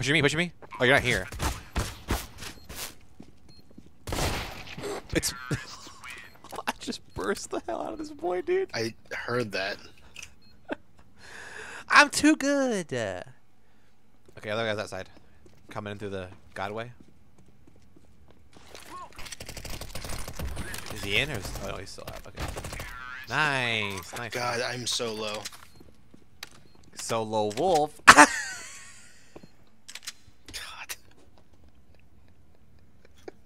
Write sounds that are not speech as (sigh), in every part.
Pushing me, pushing me. Oh, you're not here. It's. (laughs) I just burst the hell out of this boy, dude. I heard that. (laughs) I'm too good. Okay, other guys outside. Coming in through the Godway. Is he in or is oh no, he's still out. Okay. Nice, nice. God, I'm so low. Solo wolf. (laughs) God.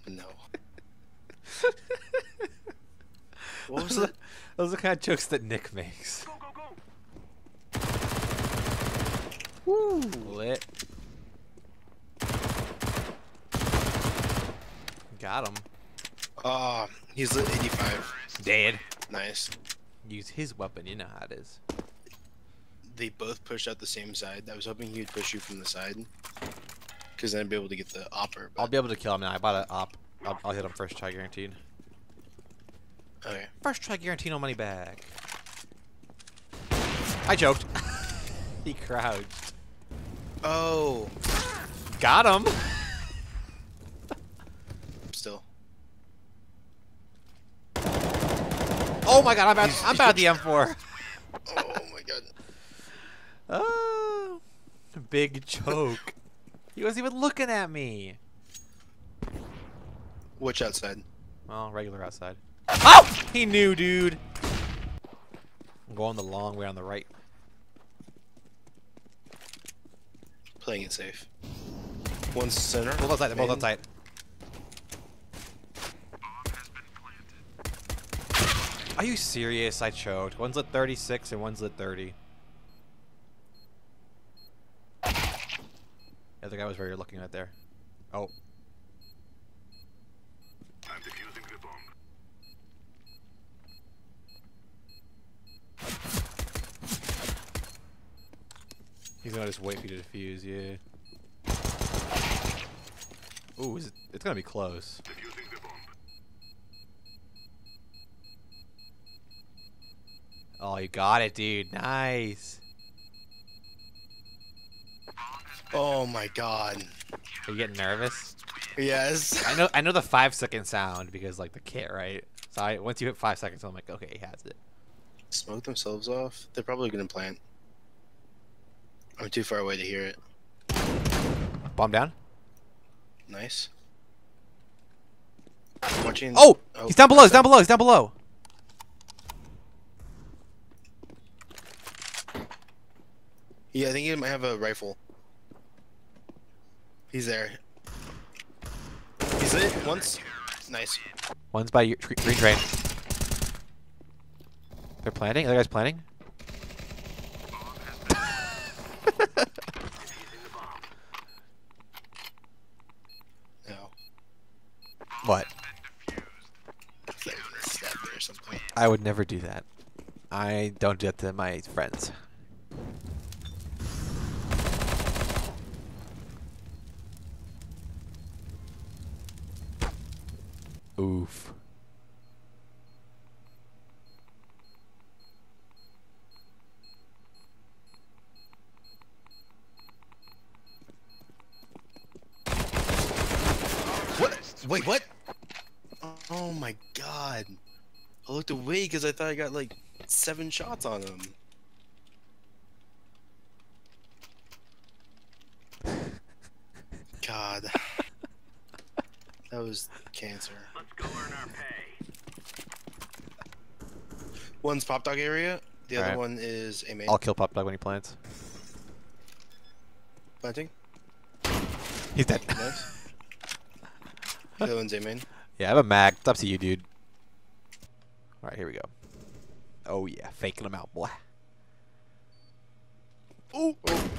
No. (laughs) What was those, are, that? those are the kind of jokes that Nick makes. Go, go, go. Woo! Lit. Got him. Oh, he's lit 85. Dead. Nice. Use his weapon. You know how it is. They both pushed out the same side. I was hoping he would push you from the side. Because then I'd be able to get the opper. I'll be able to kill him now. I bought an op. I'll, I'll hit him first try guaranteed. Okay. First try guaranteed, no money back. I choked. (laughs) he crouched. Oh, Got him. (laughs) still. Oh my god, I'm bad. (laughs) I'm the M4. Oh my god. Oh, big choke. He wasn't even looking at me. Which outside? Well, regular outside. Oh! He knew, dude. I'm going the long way on the right. Playing it safe. One's center. Both outside. They're both outside. Are you serious? I choked. One's lit 36 and one's lit 30. Other guy was where you're looking right there. Oh. I'm defusing the bomb. He's gonna just wait for you to defuse, yeah. Ooh, is it, it's gonna be close. The. Oh, you got it, dude. Nice. Oh my god. Are you getting nervous? Yes. I know I know the five second sound because like the kit, right? So I once you hit five seconds, I'm like, okay, he has it. Smoke themselves off. They're probably gonna plant. I'm too far away to hear it. Bomb down. Nice. Watching. Oh! oh, he's down below. He's down below. He's down below. Yeah, I think he might have a rifle. He's there. He's it once. Nice. One's by your green train. They're planting. Other guys planting. (laughs) No. What? I thought he was gonna stab me or something. I would never do that. I don't do that to my friends. Oof. What? Wait, what? Oh my god. I looked away because I thought I got like seven shots on him. (laughs) God. That was cancer. Let's go earn our pay. One's pop dog area, the other Alright. one is a main. I'll kill Pop Dog when he plants. Planting. He's dead. Nice. (laughs) the other one's a main. yeah, I have a mag. It's up to you, dude. Alright, here we go. Oh yeah, faking him out, boy. Ooh. Oh.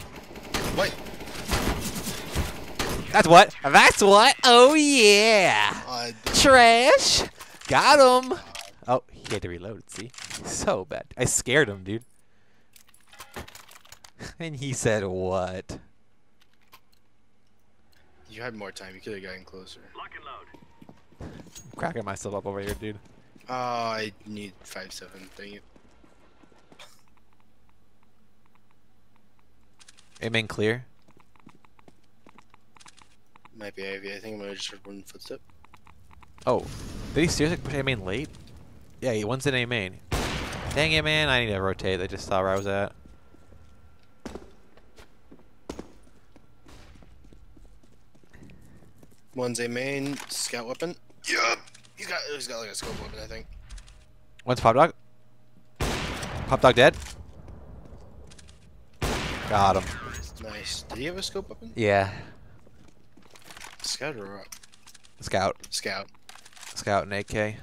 Wait. That's what. That's what. Oh yeah. Uh, Trash. Got him. Oh, he had to reload. See, so bad. I scared him, dude. (laughs) And he said, "What?" you had more time. You could have gotten closer. Lock and load. I'm cracking myself up over here, dude. Oh, I need five seven. Thank you. A main clear. Might be Ivy. I think I might have just heard one footstep. Oh, did he seriously push A main late? Yeah, he one's in A main. Dang it, man! I need to rotate. They just saw where I was at. One's a main scout weapon. Yup. He's got he's got like a scope weapon, I think. One's pop dog. Pop dog dead. Got him. Nice. Did he have a scope weapon? Yeah. Scout or Scout. scout? Scout and AK.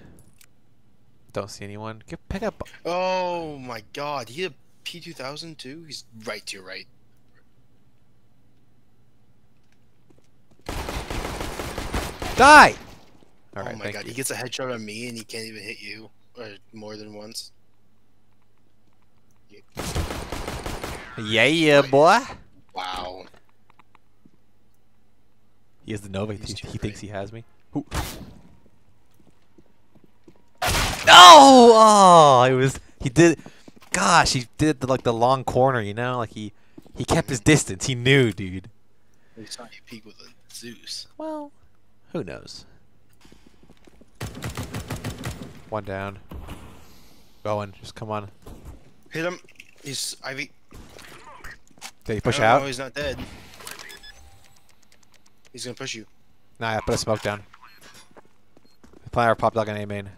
Don't see anyone. Get pick up. Oh my god, he had P two thousand too? He's right to your right. Die. All oh right. oh my god, you. he gets a headshot on me and he can't even hit you. Or more than once. Yeah, yeah, boy. Wow. He has the Nova. He, he thinks he has me. Who? No! Oh, it was. He did. Gosh, he did the, like the long corner. You know, like he he kept his distance. He knew, dude. He saw you peek with a Zeus. Well, who knows? One down. Going. Just come on. Hit him. He's Ivy. Did he push No, out? No, he's not dead. He's gonna push you. Nah, I put a smoke down. Playing our pop dog on A main.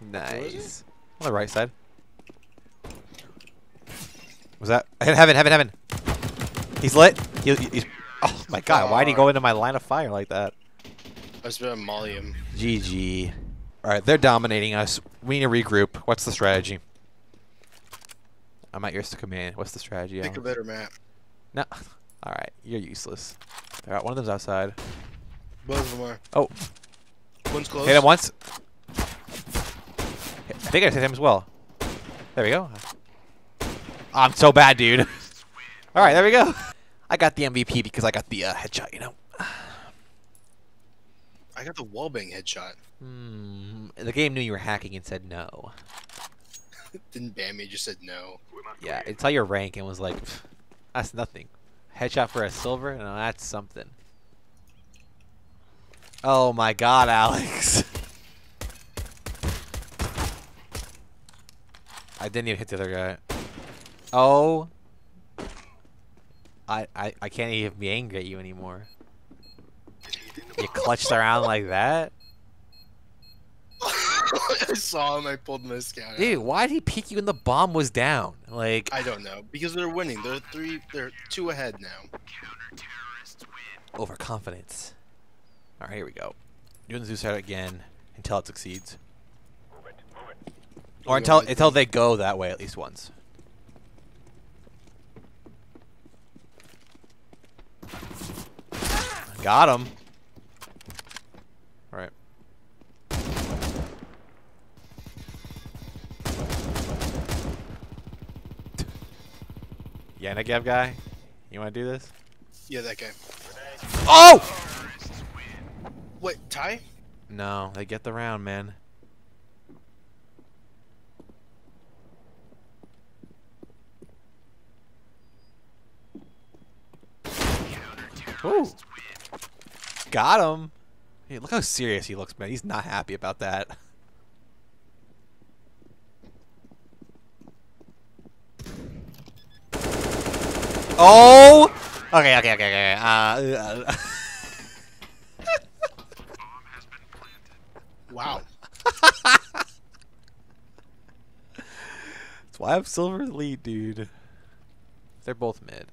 Nice. On the right side. Was that (laughs) heaven? Heaven? Heaven? He's lit. He, he's. Oh my god! Why did he go into my line of fire like that? I was gonna molly him. GG. All right, they're dominating us. We need to regroup. What's the strategy? I'm at yours to command. What's the strategy? Pick a better map. No. (laughs) All right, you're useless. They're out. One of them's outside. Both of them are. Oh, One's close. hit him once. I think I hit him as well. There we go. I'm so bad, dude. (laughs) All right, there we go. I got the MVP because I got the uh, headshot. You know. I got the wallbang headshot. Hmm. The game knew you were hacking and said no. (laughs) Didn't ban me, just said no. Yeah, it saw your rank and was like, "Pff, that's nothing. Headshot for a silver? No, that's something. Oh my god, (laughs) Alex. I didn't even hit the other guy. Oh. I, I, I can't even be angry at you anymore. You clutched around like that? I (laughs) saw him. I pulled my scout. Dude, why did he peek you when the bomb was down? Like, I don't know because they're winning. They're three. They're two ahead now. overconfidence. Alright, here we go. Doing the Zeus out again until it succeeds. Or You until want me- until they go that way at least once. Got him. Yeah, Negev guy, you want to do this? Yeah, that guy. Oh! Wait, tie? No, they get the round, man. Ooh. Got him. Hey, look how serious he looks, man. He's not happy about that. (laughs) Oh! Okay, okay, okay, okay. Uh, uh, Wow. (laughs) That's why I have Silver Elite, dude. They're both mid.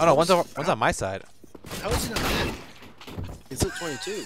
Oh no, one's over, one's on my side. How is he not dead? He's at 22.